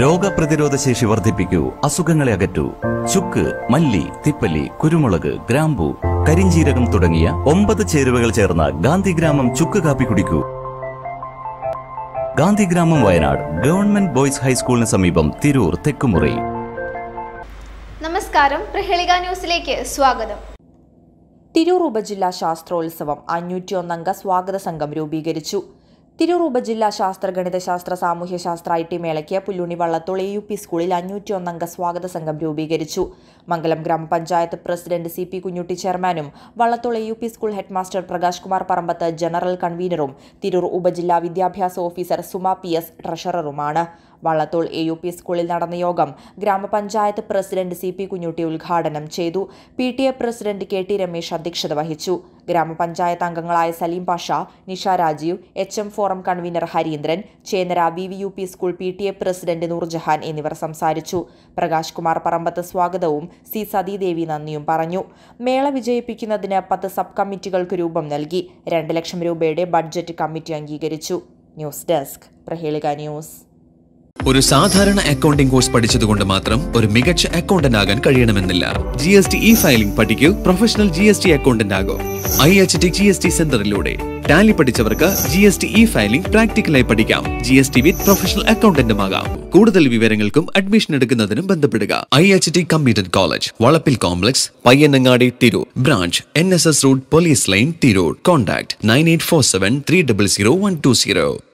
രോഗപ്രതിരോധ ശേഷി വർദ്ധിപ്പിക്കൂ അസുഖങ്ങളെ അകറ്റൂ. ചുക്ക് മല്ലി തിപ്പല്ലി കുരുമുളക് ഗ്രാമ്പു കരിഞ്ചീരകം തുടങ്ങിയ ഒമ്പത് ചേരുവകൾ ചേർന്ന ഗാന്ധിഗ്രാമം ചുക്ക് കാപ്പി കുടിക്കൂ. ഗാന്ധിഗ്രാമം വയനാട് ഗവൺമെന്റ് ബോയ്സ് ഹൈസ്കൂളിന് സമീപം തിരൂർ തെക്കുമുറി. നമസ്കാരം പ്രഹേളിക ന്യൂസിലേക്ക് സ്വാഗതം. തിരൂർ ഉപജില്ലാ ശാസ്ത്രോത്സവം അഞ്ഞൂറ്റിയൊന്നംഗ സ്വാഗത സംഘം രൂപീകരിച്ചു. തിരൂർ ഉപജില്ലാ ശാസ്ത്ര ഗണിതശാസ്ത്ര സാമൂഹ്യശാസ്ത്ര ഐ ടി മേളയ്ക്ക് Pulluni Vallathol A U P സ്കൂളിൽ അഞ്ഞൂറ്റി ഒന്നംഗ സ്വാഗത സംഘം രൂപീകരിച്ചു. മംഗലം ഗ്രാമപഞ്ചായത്ത് പ്രസിഡന്റ് സി പി കുഞ്ഞുട്ടി ചെയർമാനും Vallathol A U P school headmaster Prakash Kumar Parambath general കൺവീനറും Tirur ഉപജില്ലാ വിദ്യാഭ്യാസ ഓഫീസർ സുമ പി എസ് ട്രഷററുമാണ്. വള്ളത്തോൾ എ യു പി സ്കൂളിൽ നടന്ന യോഗം ഗ്രാമപഞ്ചായത്ത് പ്രസിഡന്റ് സി പി കുഞ്ഞുട്ടി ഉദ്ഘാടനം ചെയ്തു. P T A president K T Ramesh അധ്യക്ഷത വഹിച്ചു. ഗ്രാമപഞ്ചായത്ത് അംഗങ്ങളായ Saleem Pasha Nisha Rajeev H M forum convener Harindran Chennara V V U P school P T A president Noorjahan എന്നിവർ സംസാരിച്ചു. പ്രകാശ് കുമാർ പറമ്പത്ത് സ്വാഗതവും സി സതീദേവി നന്ദിയും പറഞ്ഞു. മേള വിജയിപ്പിക്കുന്നതിന് പത്ത് സബ് കമ്മിറ്റികൾക്ക് രൂപം നൽകി. രണ്ട് ലക്ഷം രൂപയുടെ ബഡ്ജറ്റ് കമ്മിറ്റി അംഗീകരിച്ചു. News desk Prahelika news. ഒരു സാധാരണ അക്കൗണ്ടിംഗ് കോഴ്സ് പഠിച്ചതുകൊണ്ട് മാത്രം ഒരു മികച്ച അക്കൗണ്ടന്റ് ആകാൻ കഴിയണമെന്നില്ല. G S T E filing പഠിക്കൂ. Professional G S T accountant ആകും. I H T G S T സെന്ററിലൂടെ. Tally പഠിച്ചവർക്ക് G S T E filing പ്രാക്ടിക്കലായി പഠിക്കാം. G S T with professional അക്കൗണ്ടന്റും ആകാം. കൂടുതൽ വിവരങ്ങൾക്കും അഡ്മിഷൻ എടുക്കുന്നതിനും ബന്ധപ്പെടുക. I H T computer college Valappil complex Payyanangadi Tirur branch N S S road police line Tirur contact nine eight four seven three double zero one two zero